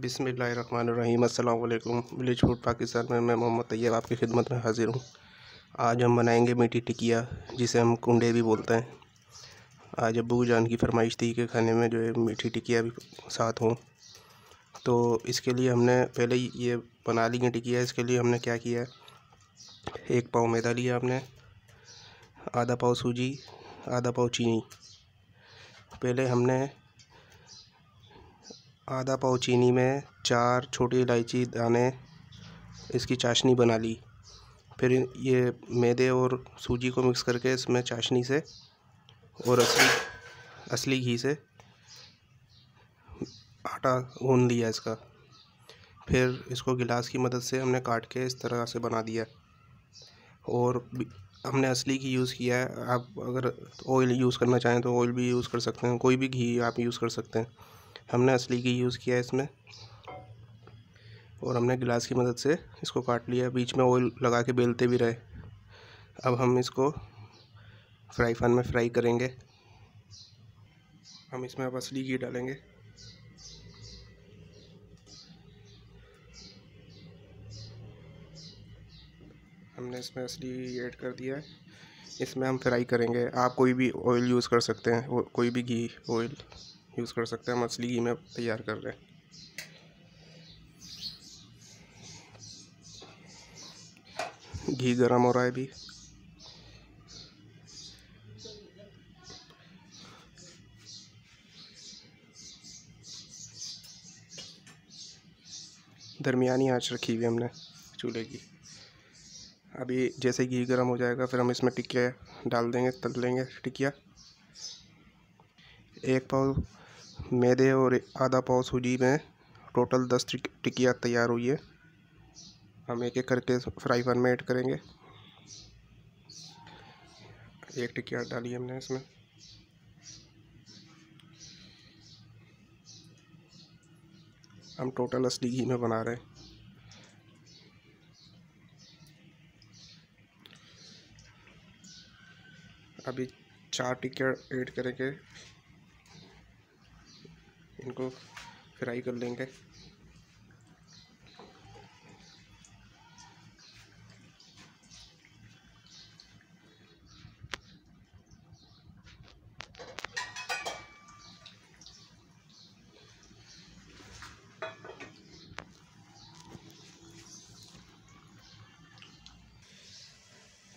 बिसमीम अल्लाम village food Pakistan में मैं मोहम्मद तैयब आपकी खिदमत में हाज़िर हूँ। आज हम बनाएँगे मीठी टिकिया, जिसे हम कुंडे भी बोलते हैं। आज अबू जान की फरमाइश थी कि खाने में जो है मीठी टिकिया भी साथ हों। तो इसके लिए हमने पहले ही ये बना ली है टिकिया। इसके लिए हमने क्या किया एक पाव मैदा लिया हमने, आधा पाव सूजी, आधा पाव चीनी। पहले हमने आधा पाव चीनी में चार छोटी इलायची दाने, इसकी चाशनी बना ली। फिर ये मैदे और सूजी को मिक्स करके इसमें चाशनी से और असली असली घी से आटा गूंद लिया इसका। फिर इसको गिलास की मदद से हमने काट के इस तरह से बना दिया। और हमने असली घी यूज़ किया है। आप अगर ऑयल यूज़ करना चाहें तो ऑयल भी यूज़ कर सकते हैं, कोई भी घी आप यूज़ कर सकते हैं। हमने असली घी यूज़ किया है इसमें। और हमने गिलास की मदद से इसको काट लिया। बीच में ऑयल लगा के बेलते भी रहे। अब हम इसको फ्राई पैन में फ्राई करेंगे। हम इसमें अब असली घी डालेंगे। हमने इसमें असली ऐड कर दिया है। इसमें हम फ्राई करेंगे। आप कोई भी ऑयल यूज़ कर सकते हैं। कोई भी घी ऑयल यूज़ कर सकते हैं, मछली घी में तैयार कर रहे हैं। घी गर्म हो रहा है अभी। दरमियानी आँच रखी हुई हमने चूल्हे की। अभी जैसे घी गर्म हो जाएगा, फिर हम इसमें टिकिया डाल देंगे, तल देंगे टिकिया एक पाव मैदे और आधा पाव सूजी में टोटल दस टिकिया तैयार हुई है। हम एक एक करके फ्राई पैन में ऐड करेंगे। एक टिकिया डाली हमने इसमें। हम टोटल असली घी में बना रहे हैं। अभी चार टिकट ऐड करेंगे। इनको फ्राई कर लेंगे।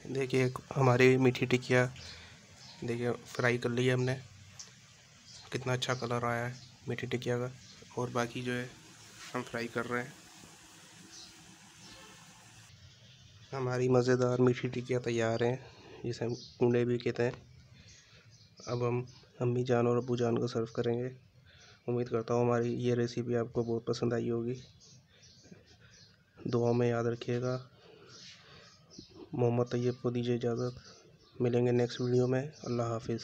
देखिए हमारी मीठी टिकिया, देखिए फ्राई कर ली है हमने। कितना अच्छा कलर आया है। मीठी टिकिया का और बाकी जो है, हम फ्राई कर रहे हैं। हमारी मज़ेदार मीठी टिकिया तैयार हैं, जिसे हम कूड़े भी कहते हैं। अब हम अम्मी जान और अबू जान को सर्व करेंगे। उम्मीद करता हूँ हमारी ये रेसिपी आपको बहुत पसंद आई होगी। दुआ में याद रखिएगा। मोहम्मद तैयब को दीजिए इजाज़त। मिलेंगे नेक्स्ट वीडियो में। अल्लाह हाफिज़।